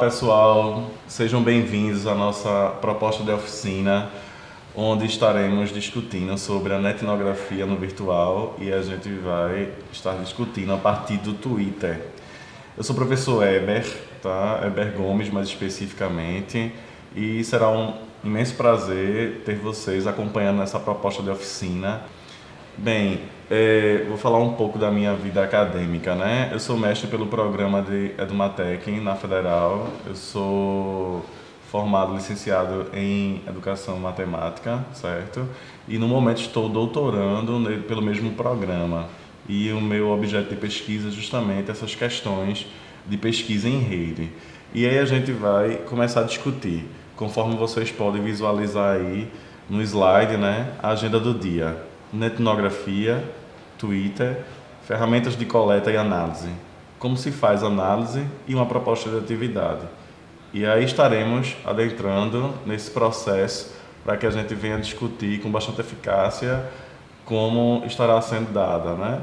Pessoal, sejam bem-vindos à nossa proposta de oficina, onde estaremos discutindo sobre a netnografia no virtual e a gente vai estar discutindo a partir do Twitter. Eu sou o professor Eber, tá? Eber Gomes mais especificamente, e será um imenso prazer ter vocês acompanhando essa proposta de oficina. Bem, é, vou falar um pouco da minha vida acadêmica, né? Eu sou mestre pelo programa de Edumatec na Federal. Eu sou formado, licenciado em Educação Matemática, certo? E no momento estou doutorando pelo mesmo programa. E o meu objeto de pesquisa é justamente essas questões de pesquisa em rede. E aí a gente vai começar a discutir, conforme vocês podem visualizar aí no slide, né, a agenda do dia netnografia, Twitter, ferramentas de coleta e análise. Como se faz análise e uma proposta de atividade. E aí estaremos adentrando nesse processo para que a gente venha discutir com bastante eficácia como estará sendo dada, né?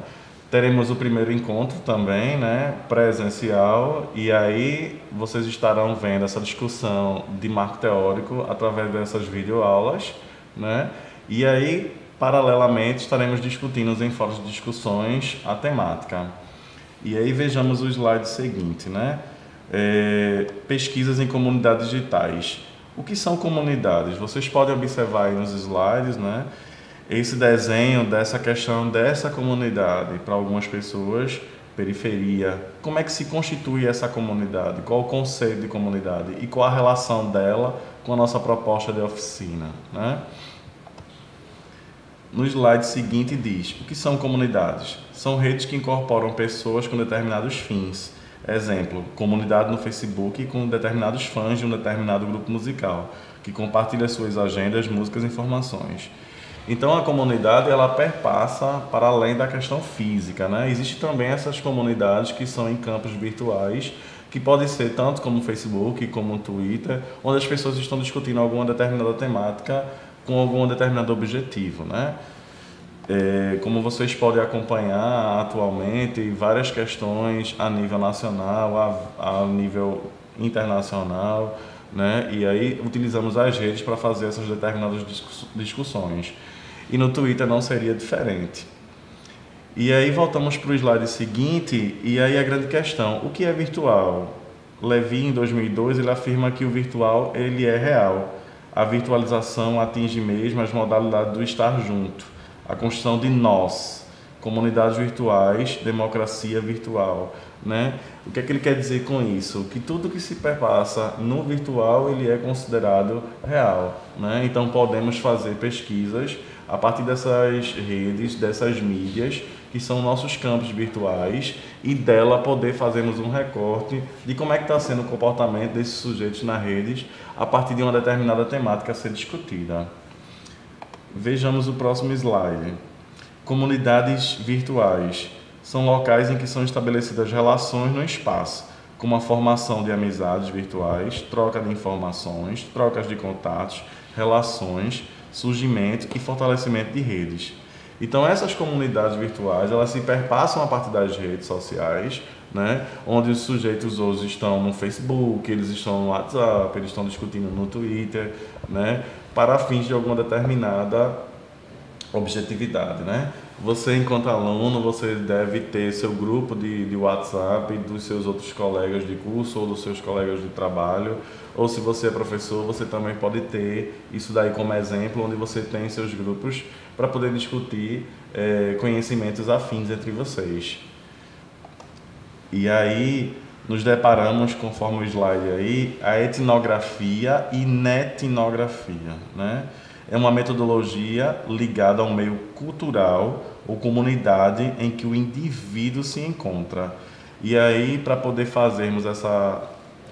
Teremos o primeiro encontro também, né, presencial, e aí vocês estarão vendo essa discussão de marco teórico através dessas videoaulas, né? E aí Paralelamente, estaremos discutindo em fóruns de discussões a temática. E aí vejamos o slide seguinte, né? É, pesquisas em comunidades digitais. O que são comunidades? Vocês podem observar aí nos slides, né? Esse desenho dessa questão dessa comunidade para algumas pessoas, periferia. Como é que se constitui essa comunidade? Qual o conceito de comunidade? E qual a relação dela com a nossa proposta de oficina, né? No slide seguinte diz: o que são comunidades? São redes que incorporam pessoas com determinados fins. Exemplo, comunidade no Facebook com determinados fãs de um determinado grupo musical, que compartilha suas agendas, músicas e informações. Então a comunidade ela perpassa para além da questão física, né? Existem também essas comunidades que são em campos virtuais, que podem ser tanto como o Facebook como o Twitter, onde as pessoas estão discutindo alguma determinada temática com algum determinado objetivo, né? É, como vocês podem acompanhar atualmente, várias questões a nível nacional, a, a nível internacional, né? E aí utilizamos as redes para fazer essas determinadas discussões. E no Twitter não seria diferente. E aí voltamos para o slide seguinte, e aí a grande questão, o que é virtual? Levi, em 2002, ele afirma que o virtual ele é real a virtualização atinge mesmo as modalidades do estar junto, a construção de nós, comunidades virtuais, democracia virtual, né? O que é que ele quer dizer com isso? Que tudo que se perpassa no virtual ele é considerado real, né? Então podemos fazer pesquisas a partir dessas redes, dessas mídias que são nossos campos virtuais, e dela poder fazermos um recorte de como é que está sendo o comportamento desses sujeitos nas redes a partir de uma determinada temática a ser discutida. Vejamos o próximo slide. Comunidades virtuais são locais em que são estabelecidas relações no espaço, como a formação de amizades virtuais, troca de informações, trocas de contatos, relações, surgimento e fortalecimento de redes. Então essas comunidades virtuais, elas se perpassam a partir das redes sociais, né? onde os sujeitos hoje estão no Facebook, eles estão no WhatsApp, eles estão discutindo no Twitter, né? para fins de alguma determinada objetividade. Né? Você, enquanto aluno, você deve ter seu grupo de, de WhatsApp dos seus outros colegas de curso ou dos seus colegas de trabalho, ou se você é professor, você também pode ter isso daí como exemplo, onde você tem seus grupos para poder discutir é, conhecimentos afins entre vocês. E aí nos deparamos, conforme o slide aí, a etnografia e netnografia, né? É uma metodologia ligada ao meio cultural ou comunidade em que o indivíduo se encontra. E aí, para poder fazermos essa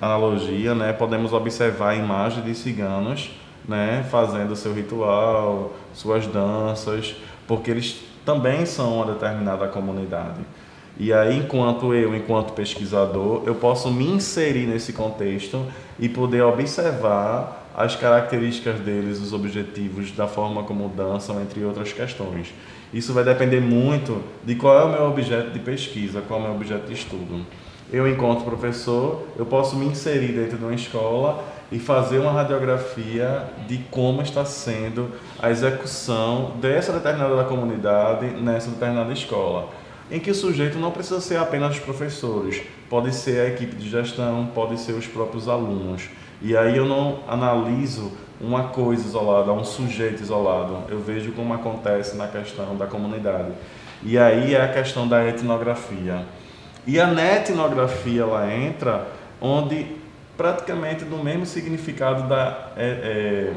analogia, né, podemos observar a imagem de ciganos né, fazendo seu ritual, suas danças, porque eles também são uma determinada comunidade. E aí, enquanto eu, enquanto pesquisador, eu posso me inserir nesse contexto e poder observar as características deles, os objetivos, da forma como dançam, entre outras questões. Isso vai depender muito de qual é o meu objeto de pesquisa, qual é o meu objeto de estudo. Eu, enquanto professor, eu posso me inserir dentro de uma escola e fazer uma radiografia de como está sendo a execução dessa determinada comunidade nessa determinada escola. Em que o sujeito não precisa ser apenas os professores, pode ser a equipe de gestão, pode ser os próprios alunos. E aí eu não analiso uma coisa isolada, um sujeito isolado, eu vejo como acontece na questão da comunidade. E aí é a questão da etnografia. E a etnografia ela entra onde praticamente do mesmo significado da é,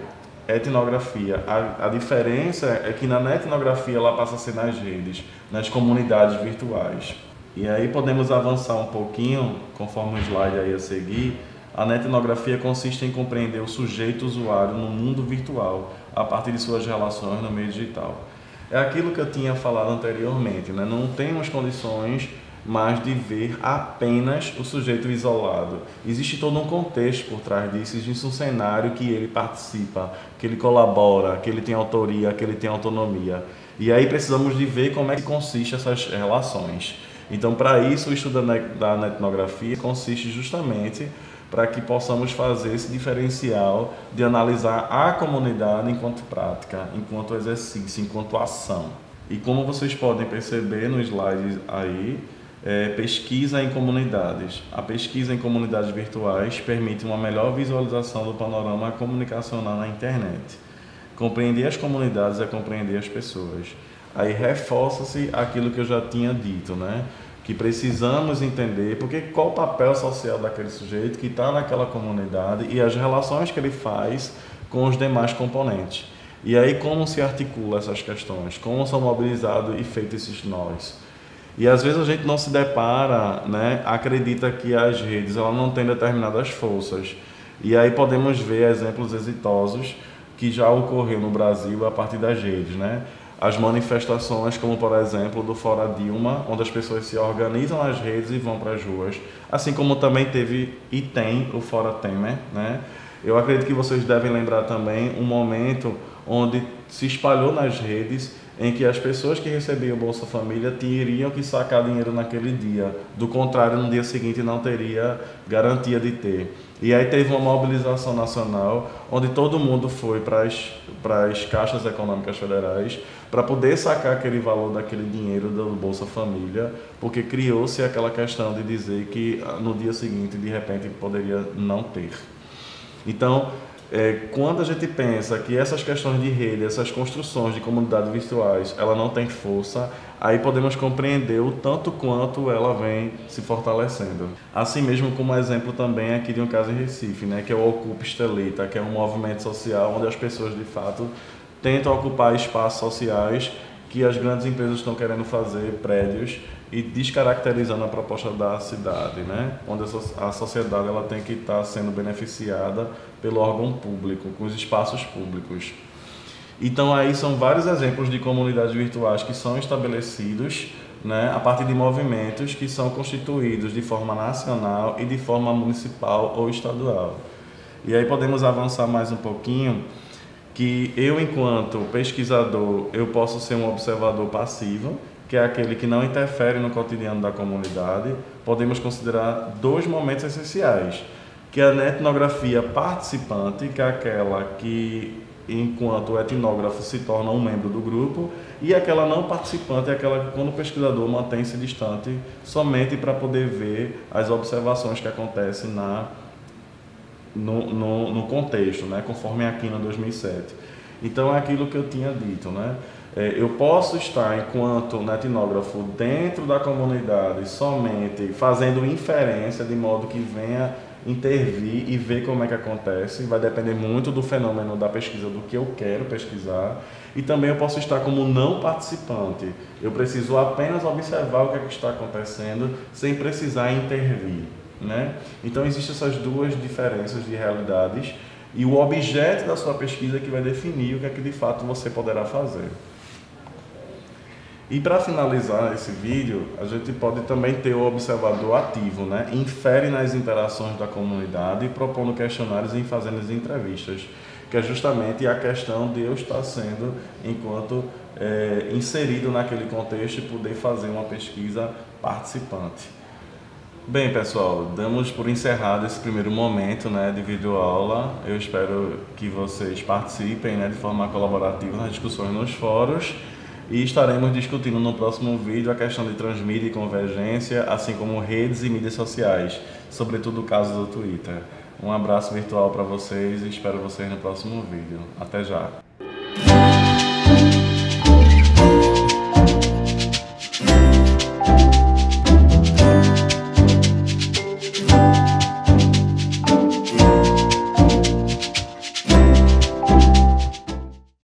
é, etnografia. A, a, diferença é que na etnografia ela passa a ser nas redes, nas comunidades virtuais. E aí podemos avançar um pouquinho, conforme o slide aí a seguir. A etnografia consiste em compreender o sujeito usuário no mundo virtual, a partir de suas relações no meio digital. É aquilo que eu tinha falado anteriormente, né? não temos condições mas de ver apenas o sujeito isolado. Existe todo um contexto por trás disso, existe um cenário que ele participa, que ele colabora, que ele tem autoria, que ele tem autonomia. E aí precisamos de ver como é que consiste essas relações. Então, para isso, o estudo da etnografia consiste justamente para que possamos fazer esse diferencial de analisar a comunidade enquanto prática, enquanto exercício, enquanto ação. E como vocês podem perceber no slide aí, é, pesquisa em comunidades. A pesquisa em comunidades virtuais permite uma melhor visualização do panorama comunicacional na internet. Compreender as comunidades é compreender as pessoas. Aí reforça-se aquilo que eu já tinha dito, né? Que precisamos entender porque qual o papel social daquele sujeito que está naquela comunidade e as relações que ele faz com os demais componentes. E aí como se articula essas questões? Como são mobilizados e feitos esses nós? E às vezes a gente não se depara, né, acredita que as redes ela não têm determinadas forças. E aí podemos ver exemplos exitosos que já ocorreu no Brasil a partir das redes, né? As manifestações, como por exemplo do Fora Dilma, onde as pessoas se organizam nas redes e vão para as ruas, assim como também teve e tem o Fora Temer, né? Eu acredito que vocês devem lembrar também um momento onde se espalhou nas redes em que as pessoas que recebiam Bolsa Família teriam que sacar dinheiro naquele dia. Do contrário, no dia seguinte não teria garantia de ter. E aí teve uma mobilização nacional, onde todo mundo foi para as, para as caixas econômicas federais para poder sacar aquele valor daquele dinheiro do Bolsa Família, porque criou-se aquela questão de dizer que ah, no dia seguinte, de repente, poderia não ter. Então, é, quando a gente pensa que essas questões de rede, essas construções de comunidades virtuais, ela não tem força, aí podemos compreender o tanto quanto ela vem se fortalecendo. Assim mesmo como exemplo também aqui de um caso em Recife, né, que é o Ocupa Estelita, que é um movimento social onde as pessoas de fato tentam ocupar espaços sociais que as grandes empresas estão querendo fazer prédios e descaracterizando a proposta da cidade, né? onde a sociedade ela tem que estar sendo beneficiada pelo órgão público, com os espaços públicos. Então aí são vários exemplos de comunidades virtuais que são estabelecidos né, a partir de movimentos que são constituídos de forma nacional e de forma municipal ou estadual. E aí podemos avançar mais um pouquinho que eu enquanto pesquisador eu posso ser um observador passivo que é aquele que não interfere no cotidiano da comunidade, podemos considerar dois momentos essenciais, que é a etnografia participante, que é aquela que enquanto o etnógrafo se torna um membro do grupo, e aquela não participante é aquela que quando o pesquisador mantém-se distante somente para poder ver as observações que acontecem na no, no, no contexto, né, conforme aqui no 2007. Então é aquilo que eu tinha dito, né? É, eu posso estar, enquanto etnógrafo, dentro da comunidade, somente fazendo inferência, de modo que venha intervir e ver como é que acontece. Vai depender muito do fenômeno da pesquisa, do que eu quero pesquisar. E também eu posso estar como não participante. Eu preciso apenas observar o que, é que está acontecendo, sem precisar intervir. Né? Então, existem essas duas diferenças de realidades. E o objeto da sua pesquisa é que vai definir o que é que de fato você poderá fazer. E para finalizar esse vídeo, a gente pode também ter o observador ativo, né? Infere nas interações da comunidade, propondo questionários e fazendo as entrevistas, que é justamente a questão de eu estar sendo, enquanto é, inserido naquele contexto e poder fazer uma pesquisa participante. Bem, pessoal, damos por encerrado esse primeiro momento né, de videoaula. Eu espero que vocês participem né, de forma colaborativa nas discussões nos fóruns e estaremos discutindo no próximo vídeo a questão de transmídia e convergência, assim como redes e mídias sociais, sobretudo o caso do Twitter. Um abraço virtual para vocês e espero vocês no próximo vídeo. Até já!